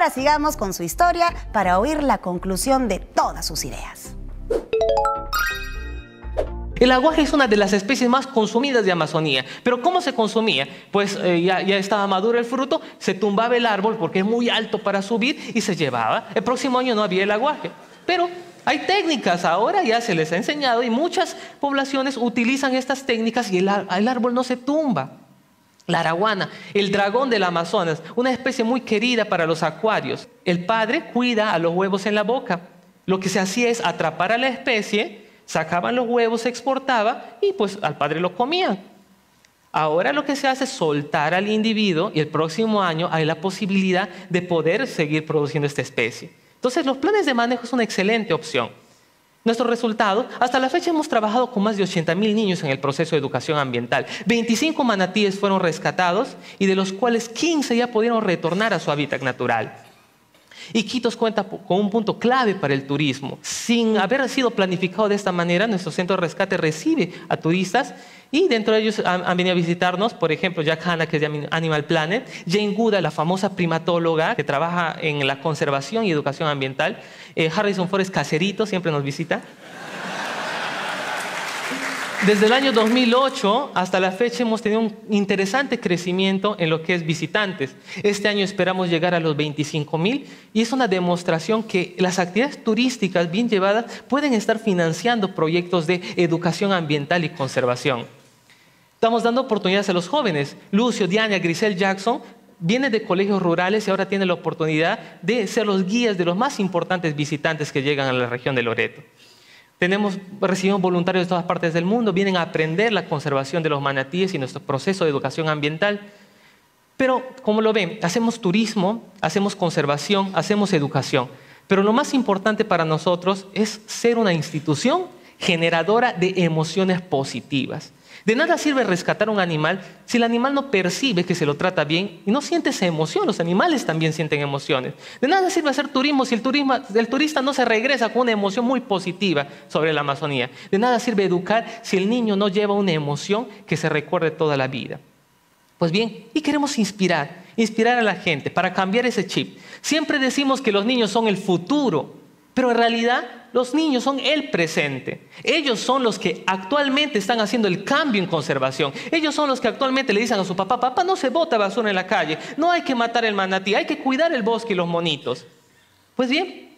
Ahora sigamos con su historia para oír la conclusión de todas sus ideas. El aguaje es una de las especies más consumidas de Amazonía. ¿Pero cómo se consumía? Pues eh, ya, ya, estaba maduro el fruto, se tumbaba el árbol porque es muy alto para subir y se llevaba. El próximo año no había el aguaje. Pero hay técnicas, ahora ya se les ha enseñado y muchas poblaciones utilizan estas técnicas y el, el árbol no se tumba. La araguana, el dragón del Amazonas, una especie muy querida para los acuarios. El padre cuida a los huevos en la boca. Lo que se hacía es atrapar a la especie sacaban los huevos, se exportaba y pues al padre lo comían. Ahora lo que se hace es soltar al individuo y el próximo año hay la posibilidad de poder seguir produciendo esta especie. Entonces los planes de manejo es una excelente opción. Nuestro resultado, hasta la fecha hemos trabajado con más de 80 mil niños en el proceso de educación ambiental. 25 manatíes fueron rescatados y de los cuales 15 ya pudieron retornar a su hábitat natural. Iquitos cuenta con un punto clave para el turismo. Sin haber sido planificado de esta manera, nuestro centro de rescate recibe a turistas y dentro de ellos han, venido a visitarnos, por ejemplo, Jack Hanna, que es de Animal Planet, Jane Guda, la famosa primatóloga que trabaja en la conservación y educación ambiental, eh, Harrison Forrest Caserito, siempre nos visita. Desde el año 2008 hasta la fecha hemos tenido un interesante crecimiento en lo que es visitantes. Este año esperamos llegar a los 25 mil y es una demostración que las actividades turísticas bien llevadas pueden estar financiando proyectos de educación ambiental y conservación. Estamos dando oportunidades a los jóvenes. Lucio, Diana, Grisel Jackson vienen de colegios rurales y ahora tienen la oportunidad de ser los guías de los más importantes visitantes que llegan a la región de Loreto. Tenemos, recibimos voluntarios de todas partes del mundo, vienen a aprender la conservación de los manatíes y nuestro proceso de educación ambiental. Pero, como lo ven, hacemos turismo, hacemos conservación, hacemos educación. Pero lo más importante para nosotros es ser una institución generadora de emociones positivas. De nada sirve rescatar un animal si el animal no percibe que se lo trata bien y no siente esa emoción. Los animales también sienten emociones. De nada sirve hacer turismo si el, turista no se regresa con una emoción muy positiva sobre la Amazonía. De nada sirve educar si el niño no lleva una emoción que se recuerde toda la vida. Pues bien, y queremos inspirar, inspirar a la gente para cambiar ese chip. Siempre decimos que los niños son el futuro, pero en realidad los niños son el presente. Ellos son los que actualmente están haciendo el cambio en conservación. Ellos son los que actualmente le dicen a su papá, papá, no se bota basura en la calle, no hay que matar el manatí, hay que cuidar el bosque y los monitos. Pues bien,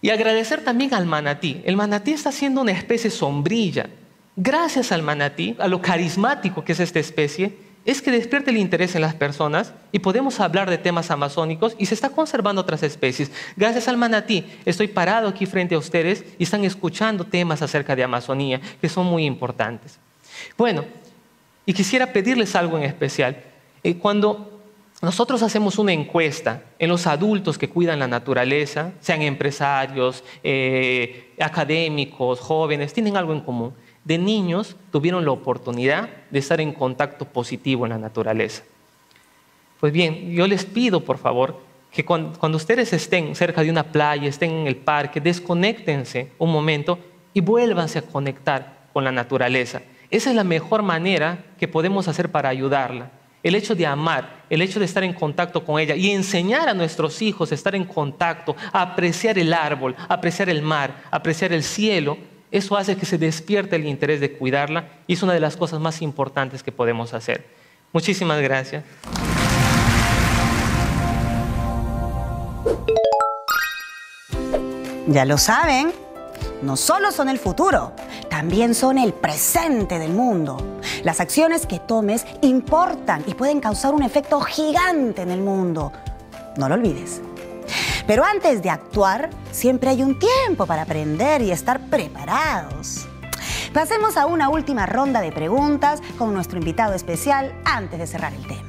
y agradecer también al manatí. El manatí está siendo una especie sombrilla. Gracias al manatí, a lo carismático que es esta especie, es que despierte el interés en las personas y podemos hablar de temas amazónicos y se está conservando otras especies. Gracias al manatí estoy parado aquí frente a ustedes y están escuchando temas acerca de Amazonía que son muy importantes. Bueno, y quisiera pedirles algo en especial. Eh, cuando nosotros hacemos una encuesta en los adultos que cuidan la naturaleza, sean empresarios, eh, académicos, jóvenes, tienen algo en común de niños tuvieron la oportunidad de estar en contacto positivo en la naturaleza. Pues bien, yo les pido, por favor, que cuando, ustedes estén cerca de una playa, estén en el parque, desconéctense un momento y vuélvanse a conectar con la naturaleza. Esa es la mejor manera que podemos hacer para ayudarla. El hecho de amar, el hecho de estar en contacto con ella y enseñar a nuestros hijos a estar en contacto, a apreciar el árbol, a apreciar el mar, a apreciar el cielo, eso hace que se despierte el interés de cuidarla y es una de las cosas más importantes que podemos hacer. Muchísimas gracias. Ya lo saben, no solo son el futuro, también son el presente del mundo. Las acciones que tomes importan y pueden causar un efecto gigante en el mundo. No lo olvides. Pero antes de actuar, siempre hay un tiempo para aprender y estar preparados. Pasemos a una última ronda de preguntas con nuestro invitado especial antes de cerrar el tema.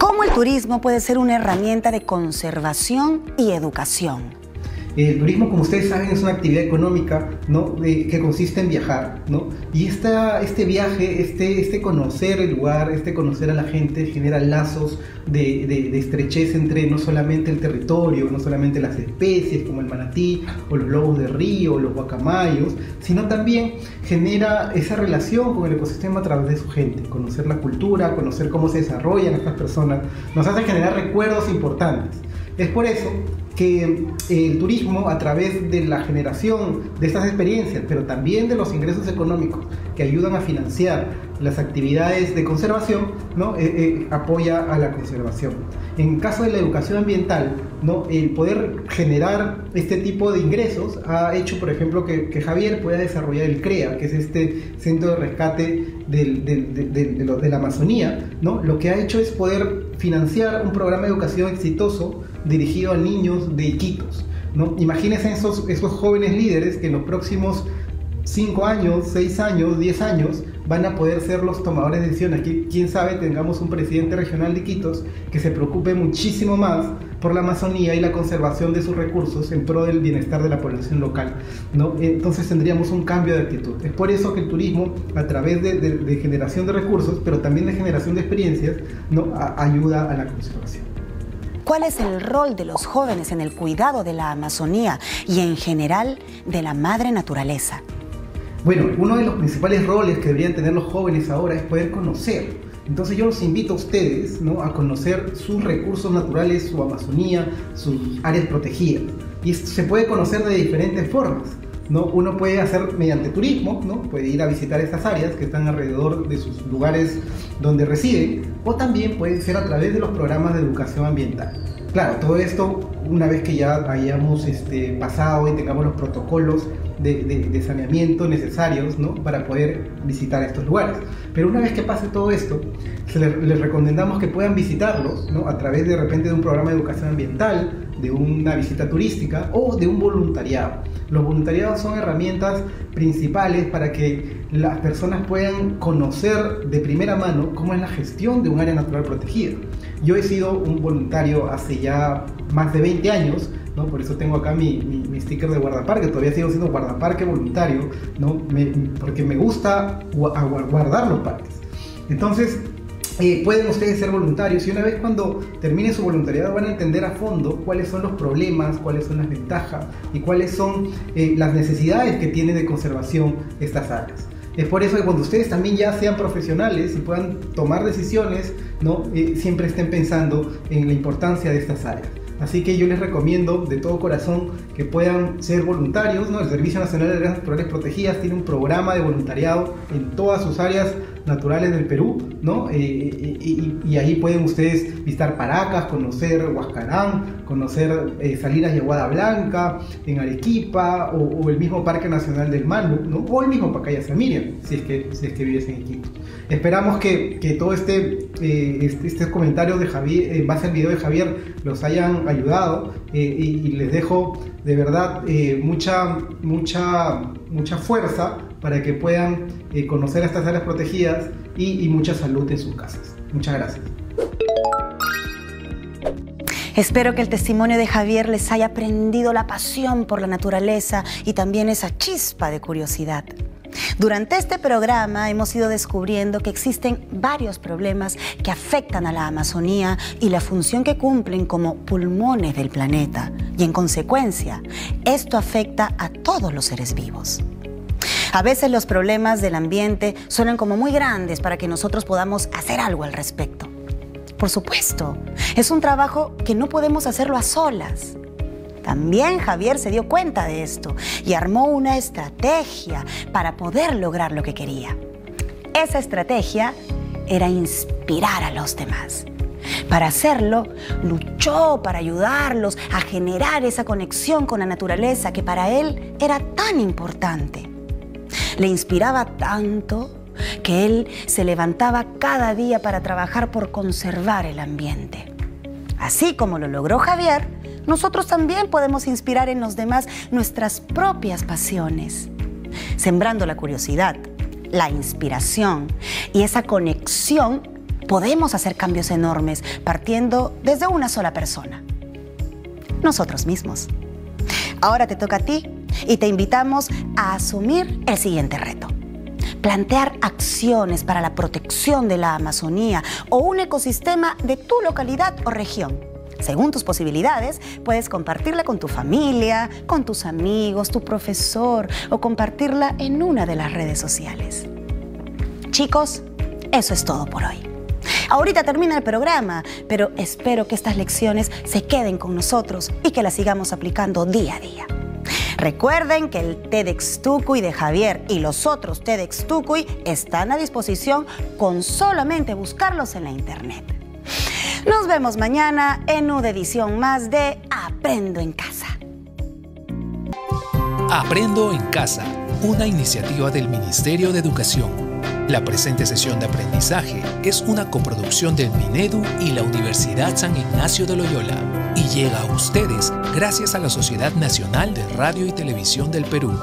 ¿Cómo el turismo puede ser una herramienta de conservación y educación? El turismo, como ustedes saben, es una actividad económica ¿no? que consiste en viajar. ¿no? Y esta, este viaje, este, este conocer el lugar, este conocer a la gente, genera lazos de, de, estrechez entre no solamente el territorio, no solamente las especies como el manatí o los lobos de río, los guacamayos, sino también genera esa relación con el ecosistema a través de su gente. Conocer la cultura, conocer cómo se desarrollan estas personas, nos hace generar recuerdos importantes. Es por eso que eh, el turismo, a través de la generación de estas experiencias, pero también de los ingresos económicos que ayudan a financiar las actividades de conservación, ¿no? Eh, eh, apoya a la conservación. En caso de la educación ambiental, ¿no? el poder generar este tipo de ingresos ha hecho, por ejemplo, que, Javier pueda desarrollar el CREA, que es este centro de rescate de, la Amazonía. ¿no? Lo que ha hecho es poder financiar un programa de educación exitoso dirigido a niños de Iquitos. ¿no? Imagínense esos, esos jóvenes líderes que en los próximos 5 años, 6 años, 10 años van a poder ser los tomadores de decisiones. Quién sabe, tengamos un presidente regional de Iquitos que se preocupe muchísimo más por la Amazonía y la conservación de sus recursos en pro del bienestar de la población local. ¿no? Entonces tendríamos un cambio de actitud. Es por eso que el turismo, a través de, generación de recursos, pero también de generación de experiencias, ¿no? ayuda a la conservación. ¿Cuál es el rol de los jóvenes en el cuidado de la Amazonía y en general de la madre naturaleza? Bueno, uno de los principales roles que deberían tener los jóvenes ahora es poder conocer. Entonces yo los invito a ustedes a conocer sus recursos naturales, su Amazonía, sus áreas protegidas. Y esto se puede conocer de diferentes formas. ¿No? Uno puede hacer mediante turismo, ¿no? puede ir a visitar estas áreas que están alrededor de sus lugares donde residen, o también puede ser a través de los programas de educación ambiental. Claro, todo esto una vez que ya hayamos este, pasado y tengamos los protocolos de, saneamiento necesarios ¿no? para poder visitar estos lugares. Pero una vez que pase todo esto, les, recomendamos que puedan visitarlos ¿no? a través de repente de un programa de educación ambiental, de una visita turística o de un voluntariado. Los voluntariados son herramientas principales para que las personas puedan conocer de primera mano cómo es la gestión de un área natural protegida. Yo he sido un voluntario hace ya más de 20 años Por eso tengo acá mi, sticker de guardaparque, todavía sigo siendo guardaparque voluntario, porque me gusta guardar los parques. Entonces, eh, pueden ustedes ser voluntarios y una vez cuando termine su voluntariado van a entender a fondo cuáles son los problemas, cuáles son las ventajas y cuáles son eh, las necesidades que tiene de conservación estas áreas. Es por eso que cuando ustedes también ya sean profesionales y puedan tomar decisiones. Eh, siempre estén pensando en la importancia de estas áreas. Así que yo les recomiendo de todo corazón que puedan ser voluntarios. ¿no? El Servicio Nacional de Áreas Naturales Protegidas tiene un programa de voluntariado en todas sus áreas naturales del Perú, ¿no? Eh, eh, y, ahí pueden ustedes visitar Paracas, conocer Huascarán, conocer eh, Salinas y Aguada Blanca, en Arequipa, o, el mismo Parque Nacional del Malu, ¿no? O el mismo Pacaya San Miriam, si es que, si es que vives en Iquitos. Esperamos que, que todo este, este, este, comentario de Javier, en base al video de Javier, los hayan ayudado y, les dejo de verdad mucha, mucha, mucha fuerza para que puedan eh, conocer estas áreas protegidas y, y mucha salud en sus casas. Muchas gracias. Espero que el testimonio de Javier les haya prendido la pasión por la naturaleza y también esa chispa de curiosidad. Durante este programa hemos ido descubriendo que existen varios problemas que afectan a la Amazonía y la función que cumplen como pulmones del planeta. Y en consecuencia, esto afecta a todos los seres vivos. A veces los problemas del ambiente suenan como muy grandes para que nosotros podamos hacer algo al respecto. Por supuesto, es un trabajo que no podemos hacerlo a solas. También Javier se dio cuenta de esto y armó una estrategia para poder lograr lo que quería. Esa estrategia era inspirar a los demás. Para hacerlo, luchó para ayudarlos a generar esa conexión con la naturaleza que para él era tan importante. Le inspiraba tanto que él se levantaba cada día para trabajar por conservar el ambiente. Así como lo logró Javier, nosotros también podemos inspirar en los demás nuestras propias pasiones, sembrando la curiosidad, la inspiración y esa conexión podemos hacer cambios enormes partiendo desde una sola persona, nosotros mismos. Ahora te toca a ti y te invitamos a asumir el siguiente reto. Plantear acciones para la protección de la Amazonía o un ecosistema de tu localidad o región. Según tus posibilidades, puedes compartirla con tu familia, con tus amigos, tu profesor o compartirla en una de las redes sociales. Chicos, eso es todo por hoy. Ahorita termina el programa, pero espero que estas lecciones se queden con nosotros y que las sigamos aplicando día a día. Recuerden que el TEDx Tucuy de Javier y los otros TEDx Tucuy están a disposición con solamente buscarlos en la internet. Nos vemos mañana en una edición más de Aprendo en Casa. Aprendo en Casa, una iniciativa del Ministerio de Educación. La presente sesión de aprendizaje es una coproducción del Minedu y la Universidad San Ignacio de Loyola y llega a ustedes gracias a la Sociedad Nacional de Radio y Televisión del Perú.